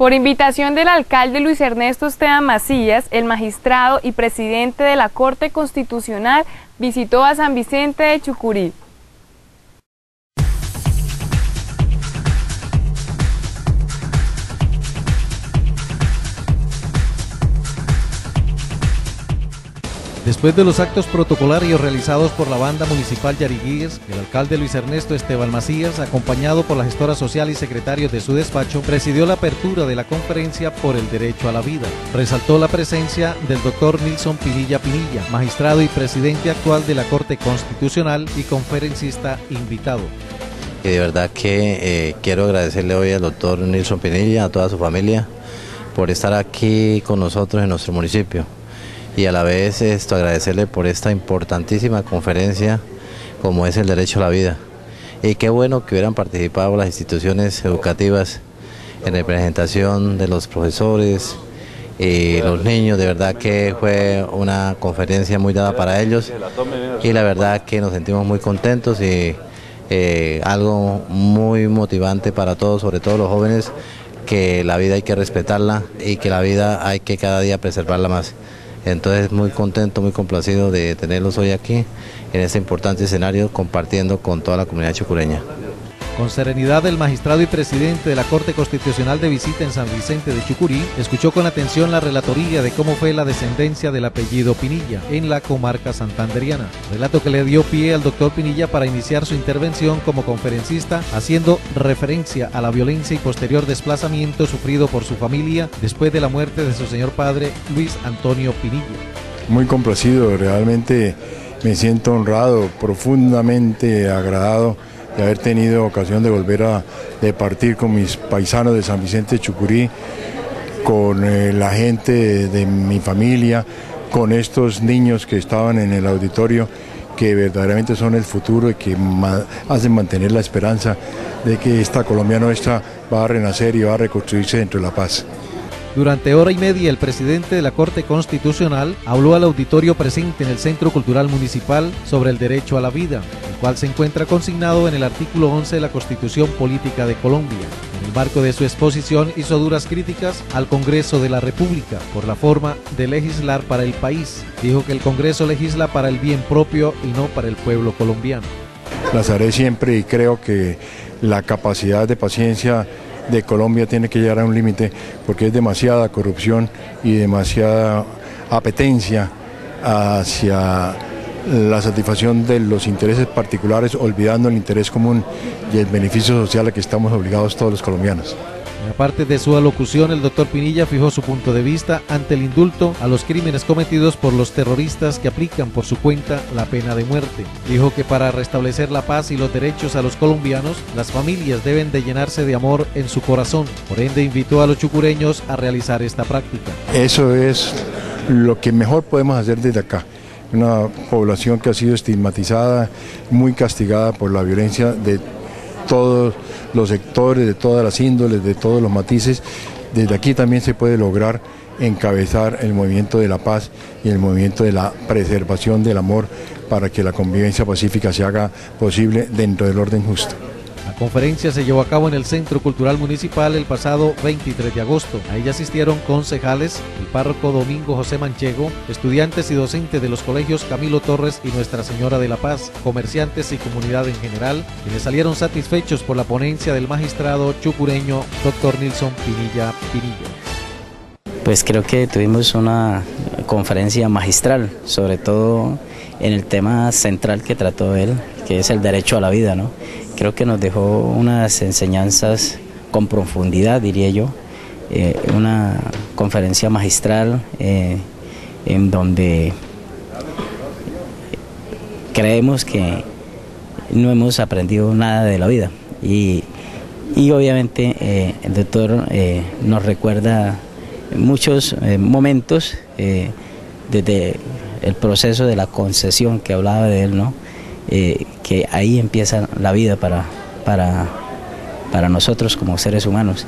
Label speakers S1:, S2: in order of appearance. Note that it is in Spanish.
S1: Por invitación del alcalde Luis Ernesto Esteban Macías, el magistrado y presidente de la Corte Constitucional visitó a San Vicente de Chucurí.
S2: Después de los actos protocolarios realizados por la banda municipal Yariguíes, el alcalde Luis Ernesto Esteban Macías, acompañado por la gestora social y secretarios de su despacho, presidió la apertura de la conferencia por el derecho a la vida. Resaltó la presencia del doctor Nilson Pinilla Pinilla, magistrado y presidente actual de la Corte Constitucional y conferencista invitado.
S3: Y de verdad que eh, quiero agradecerle hoy al doctor Nilson Pinilla, a toda su familia, por estar aquí con nosotros en nuestro municipio y a la vez esto agradecerle por esta importantísima conferencia como es el derecho a la vida. Y qué bueno que hubieran participado las instituciones educativas en representación de los profesores y los niños, de verdad que fue una conferencia muy dada para ellos y la verdad que nos sentimos muy contentos y eh, algo muy motivante para todos, sobre todo los jóvenes, que la vida hay que respetarla y que la vida hay que cada día preservarla más. Entonces muy contento, muy complacido de tenerlos hoy aquí en este importante escenario compartiendo con toda la comunidad chucureña.
S2: Con serenidad, el magistrado y presidente de la Corte Constitucional de visita en San Vicente de Chucurí escuchó con atención la relatoría de cómo fue la descendencia del apellido Pinilla en la comarca santanderiana. Relato que le dio pie al doctor Pinilla para iniciar su intervención como conferencista, haciendo referencia a la violencia y posterior desplazamiento sufrido por su familia después de la muerte de su señor padre Luis Antonio Pinilla.
S4: Muy complacido, realmente me siento honrado, profundamente agradado de haber tenido ocasión de volver a departir con mis paisanos de San Vicente de Chucurí, con eh, la gente de, mi familia, con estos niños que estaban en el auditorio que verdaderamente son el futuro y que hacen mantener la esperanza de que esta Colombia nuestra va a renacer y va a reconstruirse dentro de la paz.
S2: Durante hora y media, el presidente de la Corte Constitucional habló al auditorio presente en el Centro Cultural Municipal sobre el derecho a la vida, el cual se encuentra consignado en el artículo 11 de la Constitución Política de Colombia. En el marco de su exposición hizo duras críticas al Congreso de la República por la forma de legislar para el país. Dijo que el Congreso legisla para el bien propio y no para el pueblo colombiano.
S4: Las haré siempre y creo que la capacidad de paciencia de Colombia tiene que llegar a un límite porque es demasiada corrupción y demasiada apetencia hacia la satisfacción de los intereses particulares, olvidando el interés común y el beneficio social a que estamos obligados todos los colombianos.
S2: Aparte de su alocución, el doctor Pinilla fijó su punto de vista ante el indulto a los crímenes cometidos por los terroristas que aplican por su cuenta la pena de muerte. Dijo que para restablecer la paz y los derechos a los colombianos, las familias deben de llenarse de amor en su corazón. Por ende, invitó a los chucureños a realizar esta práctica.
S4: Eso es lo que mejor podemos hacer desde acá una población que ha sido estigmatizada, muy castigada por la violencia de todos los sectores, de todas las índoles, de todos los matices. Desde aquí también se puede lograr encabezar el movimiento de la paz y el movimiento de la preservación del amor para que la convivencia pacífica se haga posible dentro del orden justo
S2: conferencia se llevó a cabo en el Centro Cultural Municipal el pasado 23 de agosto. A ella asistieron concejales, el párroco Domingo José Manchego, estudiantes y docentes de los colegios Camilo Torres y Nuestra Señora de la Paz, comerciantes y comunidad en general, quienes salieron satisfechos por la ponencia del magistrado chucureño Dr. Nilson Pinilla Pinillo.
S5: Pues creo que tuvimos una conferencia magistral, sobre todo en el tema central que trató él, que es el derecho a la vida, ¿no? Creo que nos dejó unas enseñanzas con profundidad, diría yo, eh, una conferencia magistral eh, en donde creemos que no hemos aprendido nada de la vida y, obviamente eh, el doctor nos recuerda muchos momentos desde el proceso de la concesión que hablaba de él, ¿no? Eh, que ahí empieza la vida para, para, para nosotros como seres humanos.